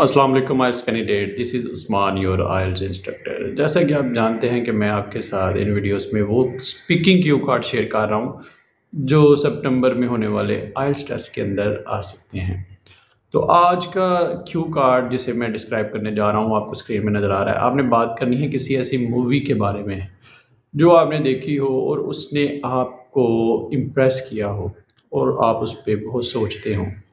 السلام علیکم IELTS candidate this is Usman your IELTS instructor جیسا کہ آپ جانتے ہیں کہ میں آپ کے ساتھ ان ویڈیوز میں وہ اسپیکنگ کیو کارڈ شیئر کر رہا ہوں جو سپٹمبر میں ہونے والے آئلس ٹیسٹ کے اندر آ سکتے ہیں۔ تو آج کا کیو کارڈ جسے میں ڈسکرائب کرنے جا رہا ہوں، آپ کو اسکرین میں نظر آ رہا ہے۔ آپ نے بات کرنی ہے کسی ایسی مووی کے بارے میں جو آپ نے دیکھی ہو اور اس نے آپ کو امپریس کیا ہو اور آپ اس پہ بہت سوچتے ہوں۔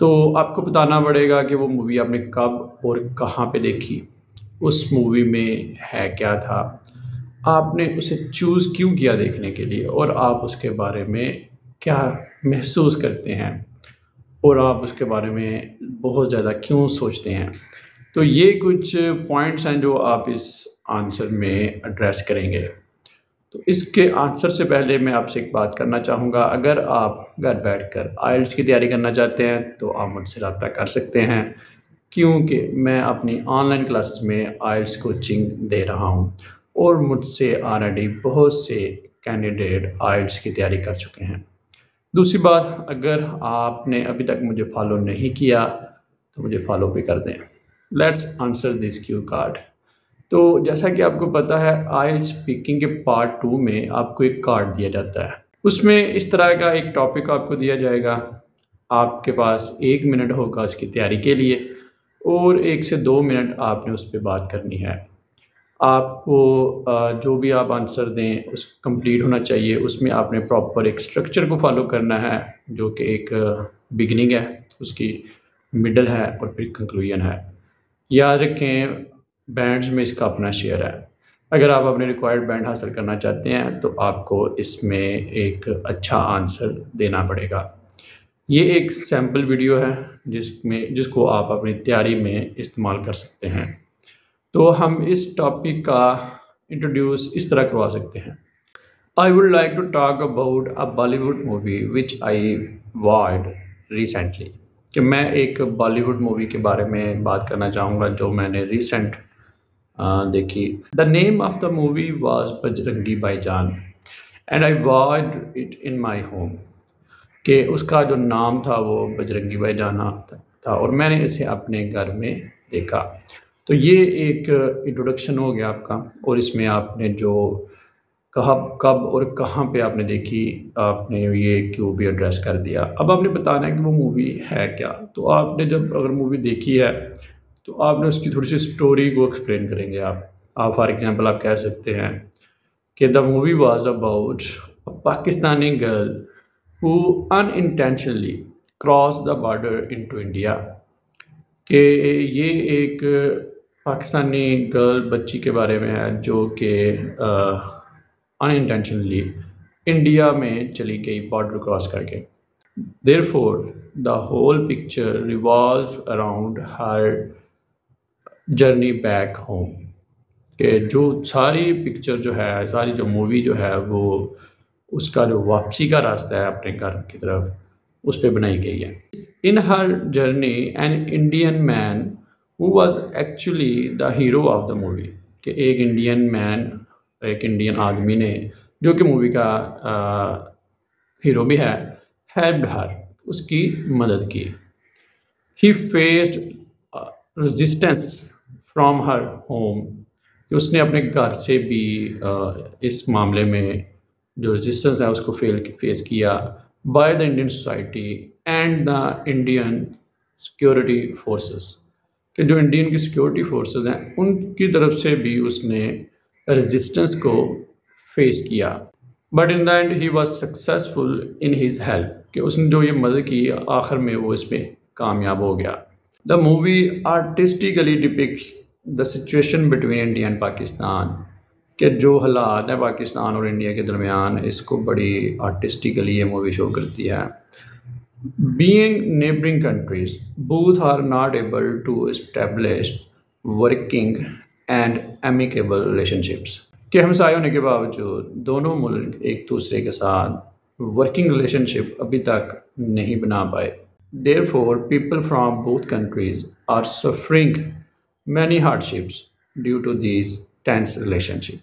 تو آپ کو بتانا پڑے گا کہ وہ مووی آپ نے کب اور کہاں پہ دیکھی؟ اس مووی میں ہے کیا تھا؟ آپ نے اسے چوز کیوں کیا دیکھنے کے لیے؟ اور آپ اس کے بارے میں کیا محسوس کرتے ہیں؟ اور آپ اس کے بارے میں بہت زیادہ کیوں سوچتے ہیں؟ تو یہ کچھ پوائنٹس ہیں جو آپ اس آنسر میں ایڈریس کریں گے۔ تو اس کے آنسر سے پہلے میں آپ سے ایک بات کرنا چاہوں گا۔ اگر آپ گھر بیٹھ کر آئلس کی تیاری کرنا چاہتے ہیں تو آپ مجھ سے رابطہ کر سکتے ہیں، کیونکہ میں اپنی آن لائن کلاسز میں آئلس کوچنگ دے رہا ہوں اور مجھ سے آلریڈی بہت سے کینڈیڈیٹ آئلس کی تیاری کر چکے ہیں۔ دوسری بات، اگر آپ نے ابھی تک مجھے فالو نہیں کیا تو مجھے فالو بھی کر دیں۔ Let's answer this cue card تو جیسا کہ آپ کو پتا ہے، آئل اسپیکنگ کے پارٹ ٹو میں آپ کو ایک کارڈ دیا جاتا ہے۔ اس میں اس طرح کا ایک ٹاپک آپ کو دیا جائے گا۔ آپ کے پاس ایک منٹ ہوگا اس کی تیاری کے لیے اور ایک سے دو منٹ آپ نے اس پہ بات کرنی ہے۔ آپ کو جو بھی آپ آنسر دیں، اس کمپلیٹ ہونا چاہیے۔ اس میں آپ نے پراپر ایک سٹرکچر کو فالو کرنا ہے، جو کہ ایک بگننگ ہے۔ اس کی مڈل ہے اور پھر کنکلوژن ہے۔ یاد رکھیں بینڈز میں اس کا اپنا شیئر ہے۔ اگر آپ اپنے ریکوائرڈ بینڈ حاصل کرنا چاہتے ہیں تو آپ کو اس میں ایک اچھا آنسر دینا پڑے گا۔ یہ ایک سیمپل ویڈیو ہے جس میں جس کو آپ اپنی تیاری میں استعمال کر سکتے ہیں۔ تو ہم اس ٹاپک کا انٹروڈیوس اس طرح کروا سکتے ہیں۔ I would like to talk about a Bollywood movie which I watched recently کہ میں ایک بالی ووڈ مووی کے بارے میں بات کرنا چاہوں گا جو میں نے ریسنٹ دیکھی the name of the movie was Bajrangi Bhaijaan and I watch it in my home کہ اس کا جو نام تھا وہ بجرنگی بائی جانا تھا، اور میں نے اسے اپنے گھر میں دیکھا۔ تو یہ ایک انٹروڈکشن ہو گیا آپ کا، اور اس میں آپ نے جو کہا کب اور کہاں پہ آپ نے دیکھی، آپ نے یہ کیوں بھی ایڈریس کر دیا۔ اب آپ نے بتانا ہے کہ وہ مووی ہے کیا۔ تو آپ نے جب اگر مووی دیکھی ہے تو آپ نے اس کی تھوڑی سی اسٹوری کو ایکسپلین کریں گے آپ۔ آپ فار ایگزامپل آپ کہہ سکتے ہیں کہ the movie was about Pakistani girl who unintentionally cross the border into India کہ یہ ایک پاکستانی گرل بچی کے بارے میں ہے جو کہ ان انٹینشنلی انڈیا میں چلی گئی بارڈر کراس کر کے۔ Therefore the whole picture revolve around her journey back home کہ جو ساری پکچر جو ہے، ساری جو مووی جو ہے، وہ اس کا جو واپسی کا راستہ ہے اپنے گھر کی طرف، اس پہ بنائی گئی ہے۔ In her journey an Indian man who was actually the hero of the movie کہ ایک انڈین مین ایک انڈین آدمی نے، جو کہ مووی کا ہیرو بھی ہے ہیلپڈ ہر اس کی مدد کی۔ He faced resistance from her home کہ اس نے اپنے گھر سے بھی اس معاملے میں جو رزسٹنس ہے، اس کو فیل فیس کیا by the Indian society and the Indian security forces کہ جو انڈین کی سیکورٹی فورسز ہیں، ان کی طرف سے بھی اس نے رزسٹنس کو فیس کیا. But in the end he was successful in his help کہ اس نے جو یہ مدد کی، آخر میں وہ اس میں کامیاب ہو گیا. The movie artistically depicts the situation between India and Pakistan کہ جو حالات ہیں پاکستان اور انڈیا کے درمیان، اس کو بڑی آرٹسٹیکلی یہ مووی شو کرتی ہے۔ Being neighbouring countries both are not able to establish working and amicable relationships کہ ہمسائے ہونے کے باوجود، دونوں ملک ایک دوسرے کے ساتھ ورکنگ ریلیشن شپ ابھی تک نہیں بنا پائے۔ Therefore, people from both countries are suffering many hardships due to these tense relationships.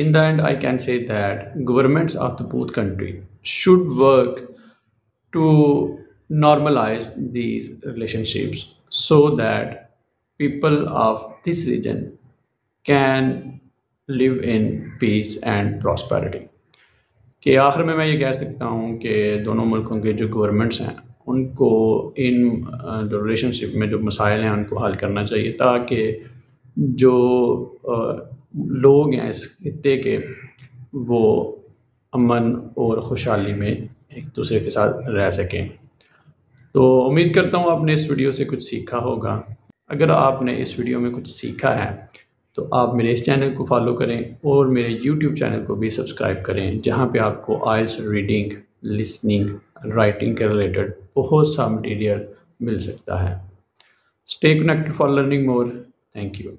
in the end i can say that governments of both countries should work to normalize these relationships so that people of this region can live in peace and prosperity. کہ آخر میں میں یہ کہہ سکتا ہوں کہ دونوں ملکوں کے جو گورنمنٹس ہیں، ان کو ان جو ریلیشن شپ میں جو مسائل ہیں، ان کو حل کرنا چاہیے تاکہ جو لوگ ہیں اس خطے کے، وہ امن اور خوشحالی میں ایک دوسرے کے ساتھ رہ سکیں۔ تو امید کرتا ہوں آپ نے اس ویڈیو سے کچھ سیکھا ہوگا۔ اگر آپ نے اس ویڈیو میں کچھ سیکھا ہے تو آپ میرے اس چینل کو فالو کریں اور میرے یوٹیوب چینل کو بھی سبسکرائب کریں، جہاں پہ آپ کو آئلس ریڈنگ لسننگ رائٹنگ کے ریلیٹڈ بہت سا مٹیریل مل سکتا ہے۔ Stay connected for learning more thank you